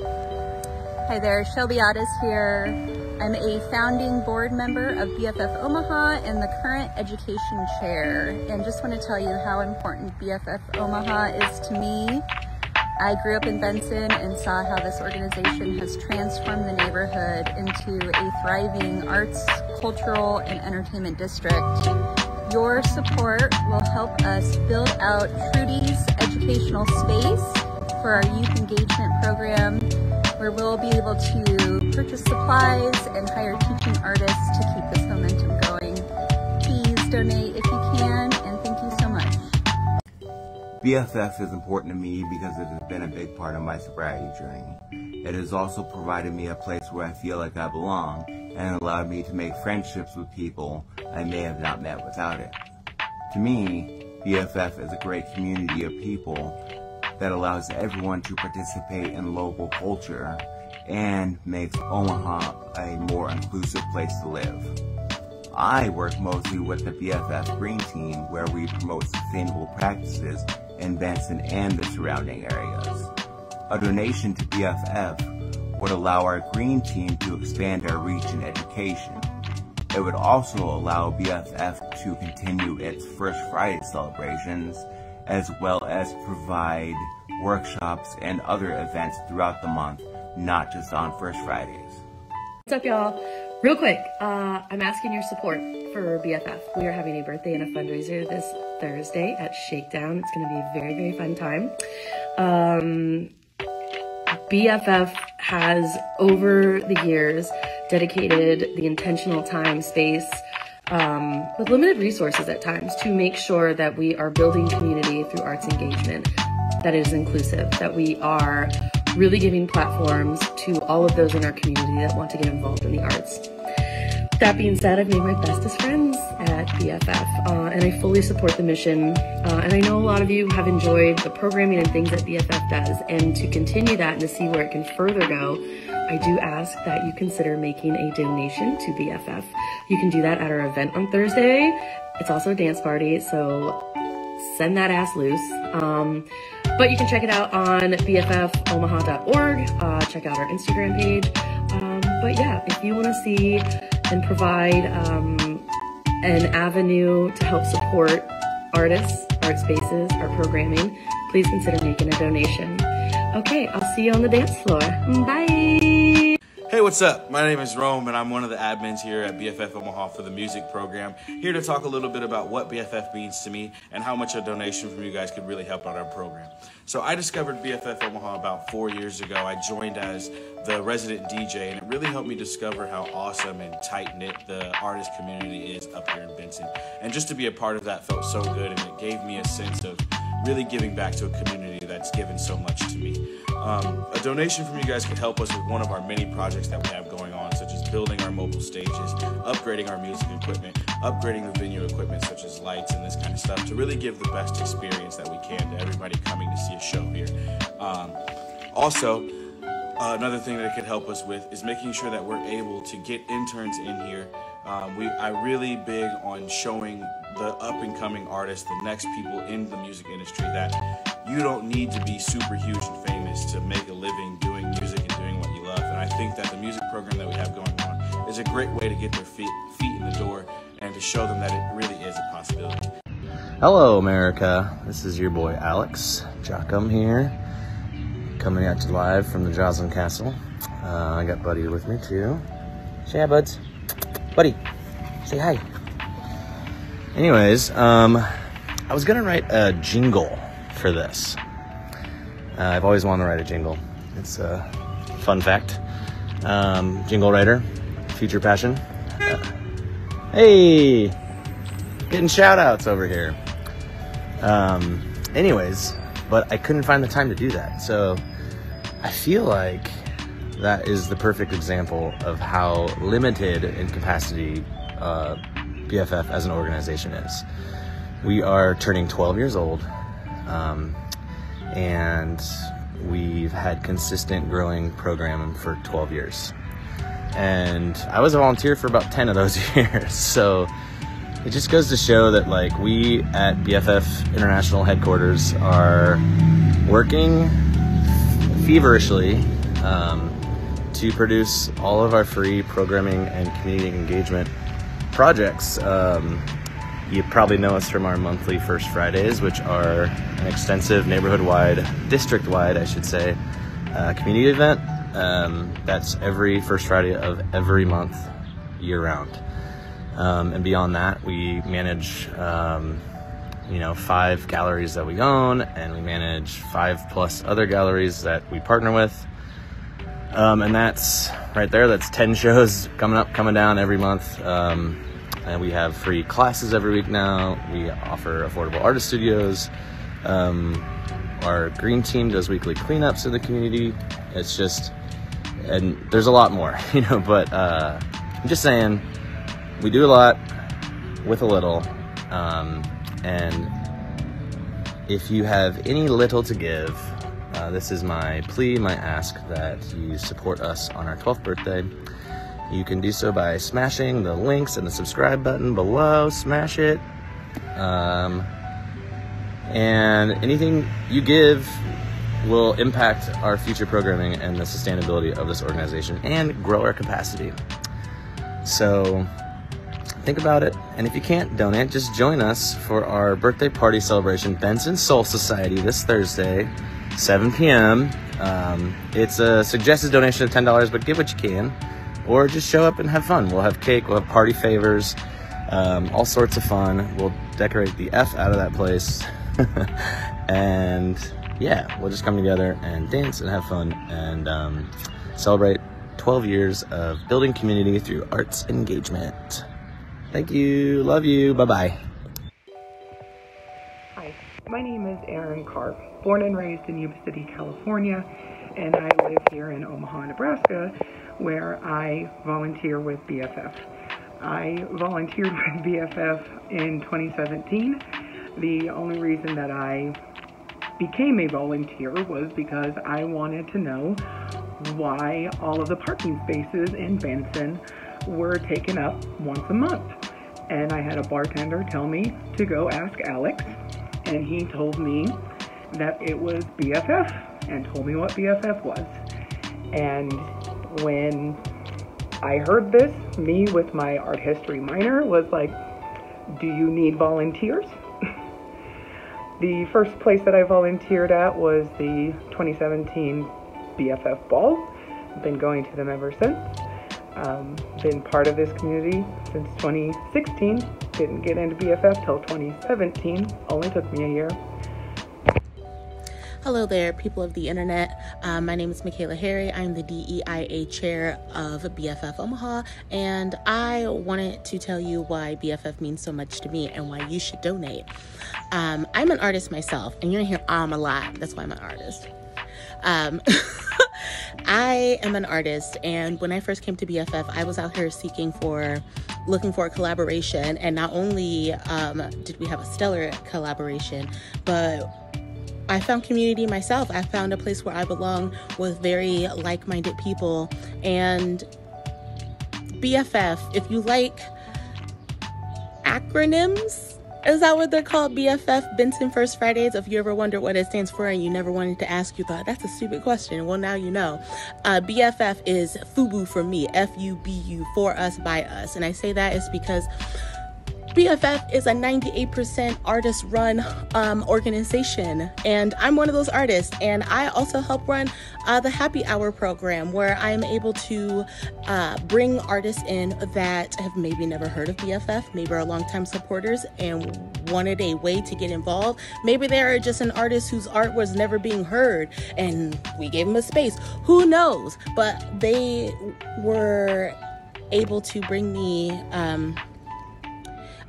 Hi there, Shelby Addis here. I'm a founding board member of BFF Omaha and the current education chair. And just want to tell you how important BFF Omaha is to me. I grew up in Benson and saw how this organization has transformed the neighborhood into a thriving arts, cultural, and entertainment district. Your support will help us build out Trudy's educational space for our youth engagement program where we'll be able to purchase supplies and hire teaching artists to keep this momentum going. Please donate if you can, and thank you so much. BFF is important to me because it has been a big part of my sobriety journey. It has also provided me a place where I feel like I belong and allowed me to make friendships with people I may have not met without it. To me, BFF is a great community of people that allows everyone to participate in local culture and makes Omaha a more inclusive place to live. I work mostly with the BFF Green Team where we promote sustainable practices in Benson and the surrounding areas. A donation to BFF would allow our Green Team to expand our reach in education. It would also allow BFF to continue its First Friday celebrations as well as provide workshops and other events throughout the month, not just on First Fridays. What's up, y'all? Real quick, uh, I'm asking your support for BFF. We are having a birthday and a fundraiser this Thursday at Shakedown. It's going to be a very, very fun time. Um, BFF has, over the years, dedicated the intentional time, space, um, with limited resources at times to make sure that we are building community through arts engagement, that is inclusive, that we are really giving platforms to all of those in our community that want to get involved in the arts. That being said, I've made my bestest friends at BFF, uh, and I fully support the mission. Uh, and I know a lot of you have enjoyed the programming and things that BFF does, and to continue that and to see where it can further go, I do ask that you consider making a donation to BFF. You can do that at our event on Thursday. It's also a dance party, so send that ass loose. Um, but you can check it out on bffomaha.org. Uh, check out our Instagram page. Um, but yeah, if you want to see and provide um, an avenue to help support artists, art spaces, our programming, please consider making a donation. Okay, I'll see you on the dance floor. Bye. What's up? My name is Rome, and I'm one of the admins here at BFF Omaha for the music program. Here to talk a little bit about what BFF means to me and how much a donation from you guys could really help out our program. So, I discovered BFF Omaha about four years ago. I joined as the resident DJ, and it really helped me discover how awesome and tight knit the artist community is up here in Benson. And just to be a part of that felt so good, and it gave me a sense of really giving back to a community that's given so much to me. Um, a donation from you guys could help us with one of our many projects that we have going on, such as building our mobile stages, upgrading our music equipment, upgrading the venue equipment, such as lights and this kind of stuff, to really give the best experience that we can to everybody coming to see a show here. Um, also, uh, another thing that it could help us with is making sure that we're able to get interns in here. Um, we I really big on showing the up and coming artists, the next people in the music industry that you don't need to be super huge and famous to make a living doing music and doing what you love. And I think that the music program that we have going on is a great way to get their feet feet in the door and to show them that it really is a possibility. Hello, America. This is your boy Alex Jockum here coming at you live from the Joslyn Castle. Uh, I got Buddy with me too. Say hi, buds. Buddy, say hi. Anyways, um, I was gonna write a jingle for this. Uh, I've always wanted to write a jingle. It's a fun fact. Um, jingle writer, future passion. Uh, hey, getting shout outs over here. Um, anyways, but I couldn't find the time to do that. So I feel like that is the perfect example of how limited in capacity uh, BFF as an organization is. We are turning 12 years old, um, and we've had consistent growing program for 12 years. And I was a volunteer for about 10 of those years. So it just goes to show that like we at BFF International headquarters are working feverishly um, to produce all of our free programming and community engagement projects. Um, you probably know us from our monthly First Fridays, which are an extensive neighborhood wide, district wide, I should say, uh, community event. Um, that's every First Friday of every month, year round. Um, and beyond that, we manage, um, you know, five galleries that we own, and we manage five plus other galleries that we partner with. Um, and that's right there. That's ten shows coming up, coming down every month. And we have free classes every week now. We offer affordable artist studios. Um, our green team does weekly cleanups in the community. It's just, and there's a lot more, you know. But uh, I'm just saying, we do a lot with a little. Um, and if you have any little to give, uh, this is my plea, my ask that you support us on our 12th birthday. You can do so by smashing the links and the subscribe button below. Smash it. Um, and anything you give will impact our future programming and the sustainability of this organization and grow our capacity. So think about it. And if you can't donate, just join us for our birthday party celebration, Benson Soul Society, this Thursday, 7 p.m. Um, it's a suggested donation of $10, but give what you can or just show up and have fun. We'll have cake, we'll have party favors, um, all sorts of fun. We'll decorate the F out of that place. and yeah, we'll just come together and dance and have fun and um, celebrate 12 years of building community through arts engagement. Thank you. Love you. Bye bye. Hi, my name is Erin Karp, born and raised in Yuba City, California, and I live here in Omaha, Nebraska, where I volunteer with BFF. I volunteered with BFF in 2017. The only reason that I became a volunteer was because I wanted to know why all of the parking spaces in Benson were taken up once a month. And I had a bartender tell me to go ask Alex, and he told me that it was BFF and told me what BFF was. And when I heard this, me with my art history minor was like, do you need volunteers? the first place that I volunteered at was the 2017 BFF Ball. I've been going to them ever since. Um, been part of this community since 2016. Didn't get into BFF till 2017. Only took me a year. Hello there, people of the internet. Um, my name is Michaela Harry. I'm the DEIA chair of BFF Omaha, and I wanted to tell you why BFF means so much to me and why you should donate. Um, I'm an artist myself, and you're gonna hear "um" a lot. That's why I'm an artist. Um, I am an artist, and when I first came to BFF, I was out here seeking for, looking for a collaboration. And not only um, did we have a stellar collaboration, but I found community myself. I found a place where I belong with very like minded people. And BFF, if you like acronyms, is that what they're called? BFF, Benson First Fridays. If you ever wonder what it stands for and you never wanted to ask, you thought that's a stupid question. Well, now you know. Uh, BFF is FUBU for me, F U B U, for us, by us. And I say that is because BFF is a 98% artist run um, organization, and I'm one of those artists. And I also help run uh, the Happy Hour program where I'm able to uh, bring artists in that have maybe never heard of BFF, maybe are longtime supporters and wanted a way to get involved. Maybe they're just an artist whose art was never being heard, and we gave them a space. Who knows? But they were able to bring me. Um,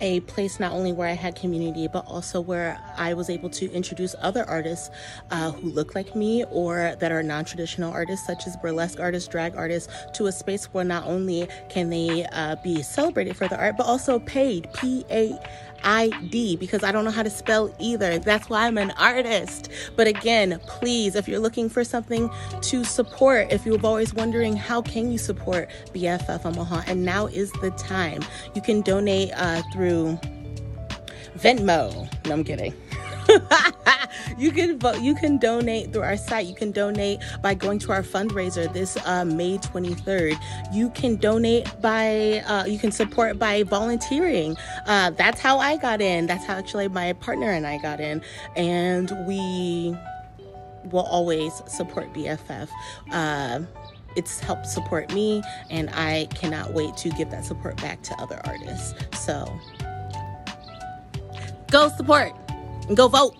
a place not only where I had community, but also where I was able to introduce other artists uh, who look like me or that are non traditional artists, such as burlesque artists, drag artists, to a space where not only can they uh, be celebrated for the art, but also paid P A ID because I don't know how to spell either. That's why I'm an artist. But again, please, if you're looking for something to support, if you're always wondering how can you support BFF Omaha, and now is the time. You can donate uh, through Venmo. No, I'm kidding. you can vote. You can donate through our site. You can donate by going to our fundraiser this uh, May 23rd. You can donate by. Uh, you can support by volunteering. Uh, that's how I got in. That's how actually my partner and I got in, and we will always support BFF. Uh, it's helped support me, and I cannot wait to give that support back to other artists. So go support and go vote.